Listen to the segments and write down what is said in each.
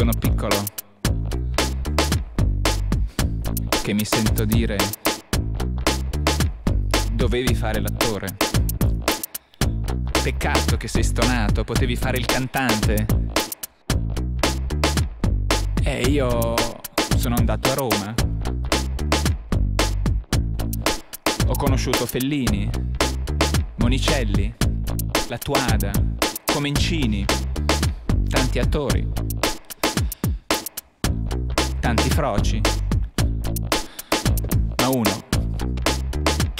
sono piccolo che mi sento dire dovevi fare l'attore. Peccato che sei stonato, potevi fare il cantante. E io sono andato a Roma. Ho conosciuto Fellini, Monicelli, La Tuada, Comencini, tanti attori, tanti froci.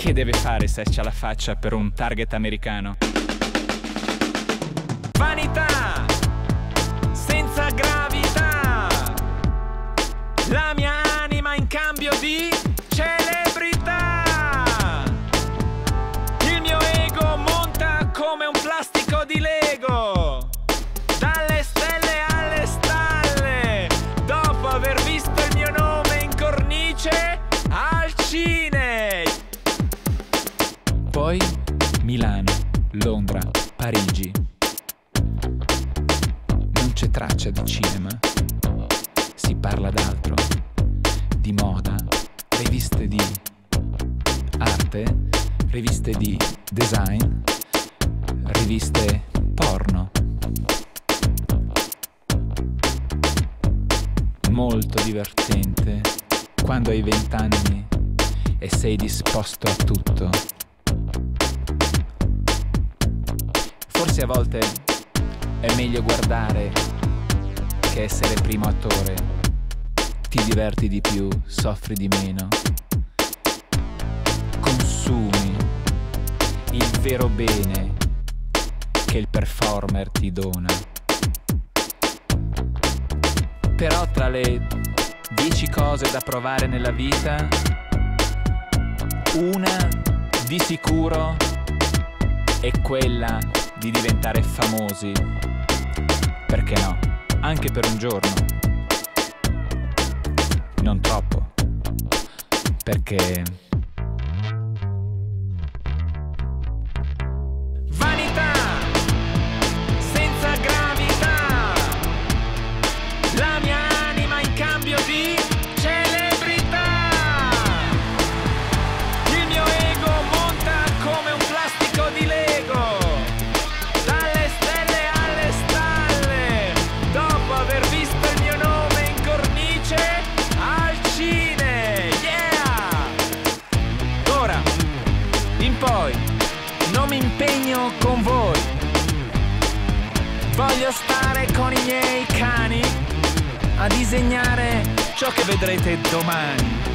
Che deve fare se c'ha la faccia per un target americano? Vanità, Poi Milano, Londra, Parigi. Non c'è traccia di cinema. Si parla d'altro. Di moda, riviste di arte, riviste di design, riviste porno. Molto divertente quando hai vent'anni e sei disposto a tutto. Forse a volte è meglio guardare che essere primo attore. Ti diverti di più, soffri di meno. Consumi il vero bene che il performer ti dona. Però tra le dieci cose da provare nella vita, una di sicuro è quella di diventare famosi. Perché no? Anche per un giorno. Non troppo. Perché... non mi impegno con voi. Voglio stare con i miei cani a disegnare ciò che vedrete domani.